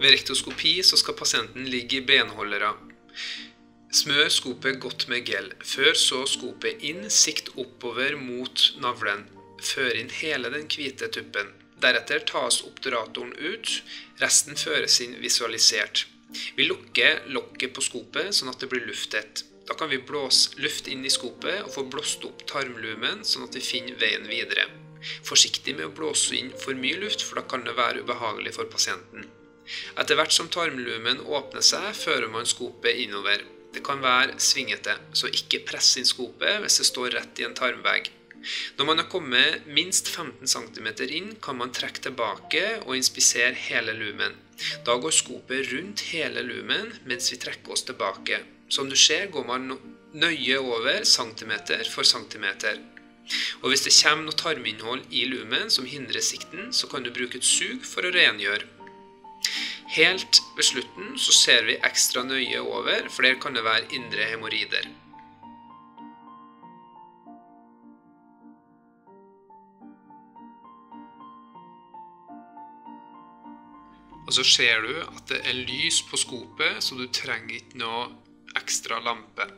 Ved rektoskopi så skal pasienten ligge i benholdere. Smør skopet godt med gel. Før så skopet inn, sikt oppover mot navlen. Før inn hele den hvite tuppen. Deretter tas obturatoren ut. Resten føres inn visualisert. Vi lukker lokket på skopet sånn at det blir lufttett. Da kan vi blåse luft inn i skopet og få blåst opp tarmlumen, sånn at vi finner veien videre. Forsiktig med å blåse inn for mye luft, for da kan det være ubehagelig for pasienten. Etter hvert som tarmlumen åpner seg, fører man skopet innover. Det kan være svingete, så ikke press inn skopet hvis det står rett i en tarmvegg. Når man har kommet minst 15 cm inn, kan man trekke tilbake og inspisere hele lumen. Da går skopet rundt hele lumen mens vi trekker oss tilbake. Som du ser, går man nøye over centimeter for centimeter. Og hvis det kommer noe tarminnhold i lumen som hindrer sikten, så kan du bruke et sug for å rengjøre. Helt ved slutten så ser vi ekstra nøye over, for der kan det være indre hemoroider. Og så ser du at det er lys på skopet, så du trenger ikke noe ekstra lampe.